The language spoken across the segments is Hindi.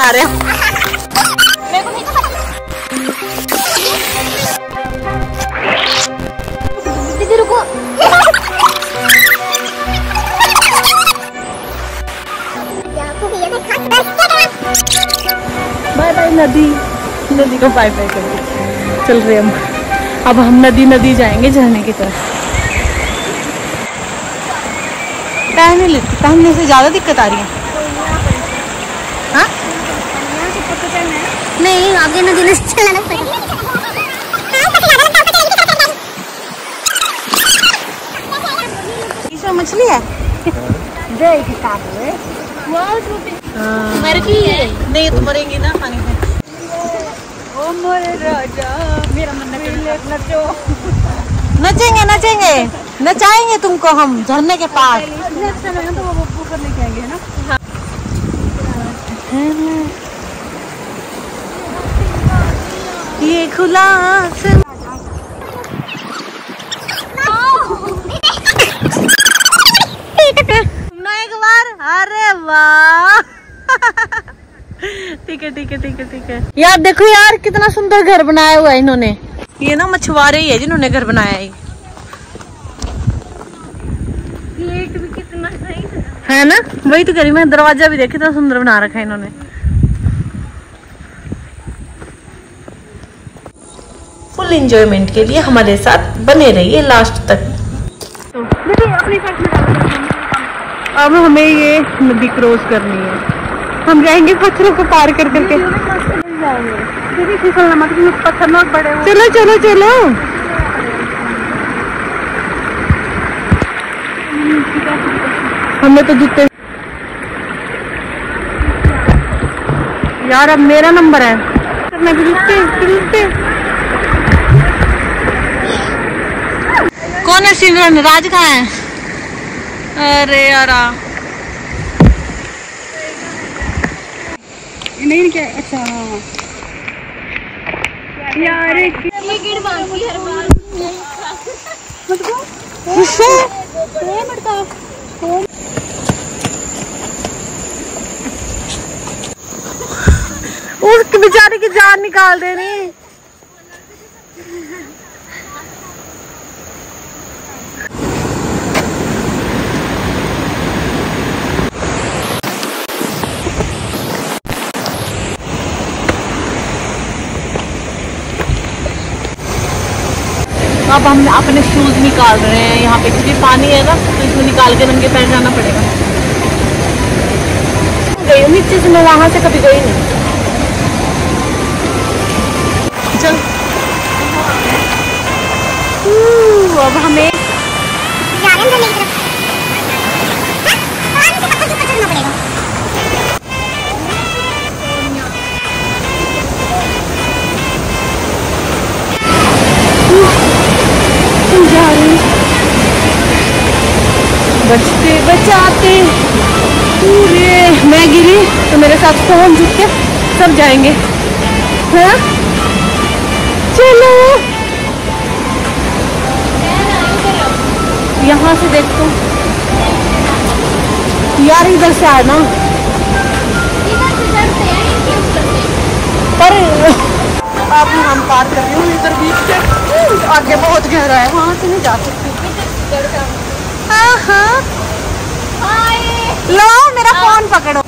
बता रहे हो। दीदी रुको। बाय बाय नदी। नदी को बाय बाय कर चल रहे हम। अब हम नदी नदी जाएँगे झरने की तरफ़। टाइम नहीं लगती टाइम से ज़्यादा दिक्कत आ रही हाँ। नहीं आगे नदी में चलना पड़ेगा। मछली है? मर गई है? नहीं तो मरेंगी ना पानी में। ओ मोरे राजा। मेरा मन नचो। नचेंगे नचेंगे। नचाएँगे तुमको हम झरने के पास अच्छा लगा तो वो ऊपर लेके आएँगे ना? ये खुला आसमान एक बार अरे वाह। ठीक है ठीक है ठीक है ठीक है। यार देखो यार कितना सुंदर घर बनाया हुआ है इन्होंने। ये ना मछुआरे ही है जिन्होंने घर बनाया है। गेट भी कितना सही है है ना? वही तो करी मैं दरवाज़ा भी देखे तो सुंदर बना रखा है इन्होंने। फुल एंजॉयमेंट के लिए हमारे साथ बने रहिए लास्ट तक। अब हमें ये नदी क्रॉस करनी है। हम जाएँगे पत्थरों को पार कर करके। पत्थर नोट बड़े चलो चलो चलो। हमने तो जूते यार अब मेरा नंबर है। मैं भी जूते जूते कौन है सिमरन राज कहाँ है? अरे यार। नहीं क्या? अच्छा हाँ यार ये गेट बाकी हर बार उस बेचारे की जान निकाल दे अब हम अपने शूज़ निकाल रहे हैं यहाँ पे क्योंकि पानी है ना तो इसमें निकाल के नंगे पैर जाना पड़ेगा। गई हूँ नीचे से मैं वहाँ से कभी गई नहीं। चल। अब हमें बचाते पूरे मैं गिरी तो मेरे साथ फ़ोन जुट के सब जाएँगे। हाँ? चलो। यहाँ से देखो यार इधर से आना पर अब हम पार कर रहे हैं इधर बीच से। आगे बहुत गहरा है वहाँ से नहीं जा सकते। हाँ हाँ। लो मेरा फ़ोन पकड़ो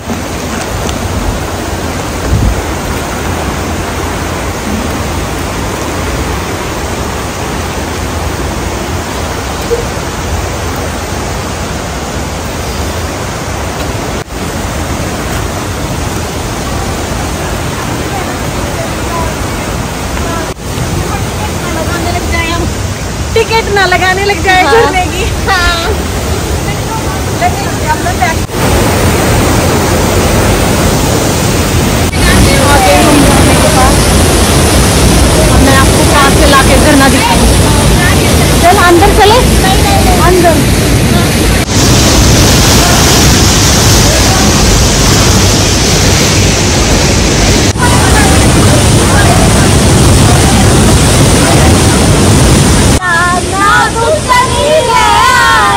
टिकट ना लगाने लग जाए हाँ। की लेकिन हम लोग बैठ- आ गए हम झरने के पास। अब मैं आपको पास से लाके झरना दिखाऊँगी चल अंदर चले अंदर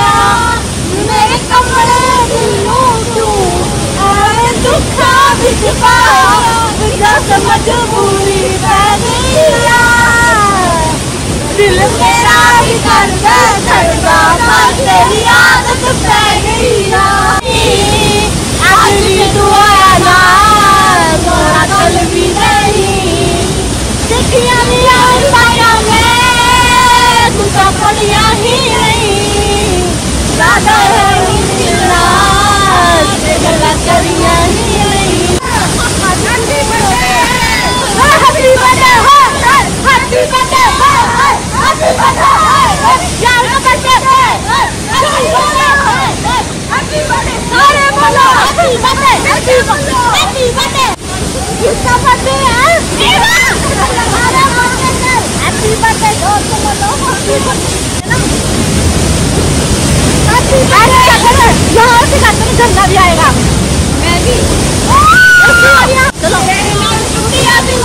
मेरे कपड़े धड़का धड़का बस तेरी आदत पै गई ना आखिरी दुआ ना थोड़ा कल भी नहीं चिट्ठियाँ भी आई पाया मैं तू तो पढ़िया ही नहीं ज़्यादा है मिलना तेरा करिया ही नहीं Happy birthday! Happy birthday! Happy birthday! यार का birthday! Happy birthday! Happy birthday! अरे बोलो Happy birthday! Happy birthday! Happy किसका birthday है? मेरा! अरे birthday! Happy birthday! ज़ोर से बोलो Happy birthday! Happy birthday! यहाँ से करते झंडा भी आएगा मैं भी चलो लुटिया भी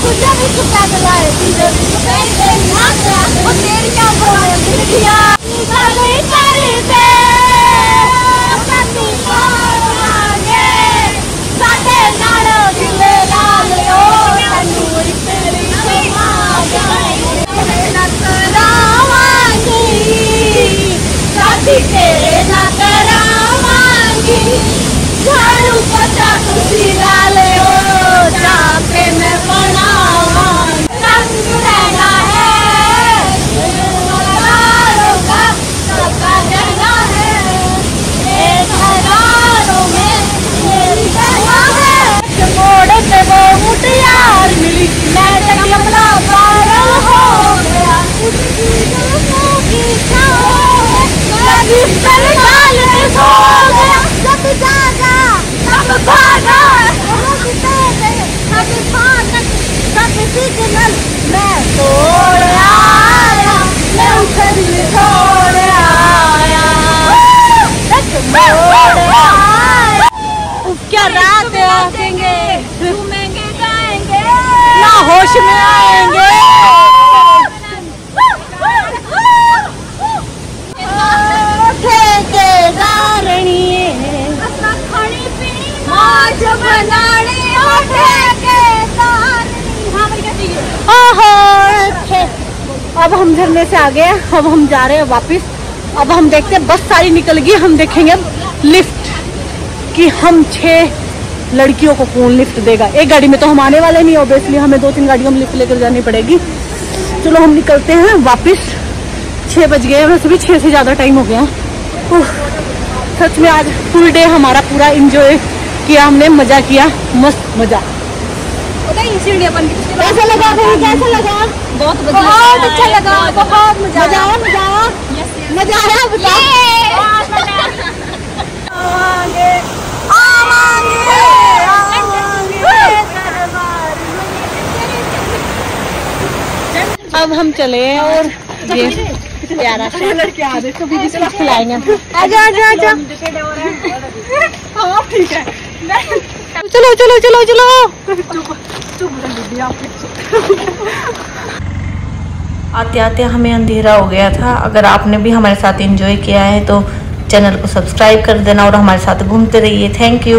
मज़ा ली लुटिया भी नहीं लेकिन तेरी नवाज़ आ नर पहले भी फ़ोटो है तुझे भी पैदल आए तुझे भी प्रेम तेरी याद आ गई नर पहले भी फ़ोटो है तुझे भी पैदल आए तुझे भी प्रेम तेरी याद आ गई वो तेरी आँखों में दिल दिया निकाले तेरे से अपनी मांगे साथे नाल दिल लाल ओ तन्नूर तेरी शादी तेरे ना करावांगी झाड़ू पचा तुझी डाले ओ जाके मैं बनावांगी रंग रहना है हज़ारों का सबका कहना है एक हज़ारों में मेरी कहना है मोड़ पे वो मुटियार मिली मैं जब यमुना पार हो गया उसकी जुल्फों की छाँव में जिस पर डाल के सो गया जब जागा तब भागा रोकते गए तब फाटक सिग्नल मैं आया मैं उसे दिल आया क्या रात है गाएँगे ना होश में आएँगे अब हम झरने से आ गए अब हम जा रहे हैं वापस। अब हम देखते हैं, बस सारी निकल गई, हम देखेंगे लिफ्ट कि हम छह लड़कियों को कौन लिफ्ट देगा। एक गाड़ी में तो हम आने वाले नहीं ऑब्वियसली हमें दो तीन गाड़ियों में लिफ्ट लेकर जानी पड़ेगी। चलो हम निकलते हैं वापस। छः बज गए वैसे भी छः से ज़्यादा टाइम हो गया सच में आज फुल डे हमारा पूरा इंजॉय किया, हमने मज़ा किया, मस्त मज़ा। कैसा लगा भाई कैसा लगा? बहुत बहुत अच्छा लगा बहुत मज़ा आया। मज़ा। आया मज़ा आया बताओ। अब हम चले और ये प्यारा सा। खिलाएँगे आजा आजा आजा चलो चलो चलो। चलो। आते आते हमें अंधेरा हो गया था। अगर आपने भी हमारे साथ एंजॉय किया है तो चैनल को सब्सक्राइब कर देना और हमारे साथ घूमते रहिए। Thank you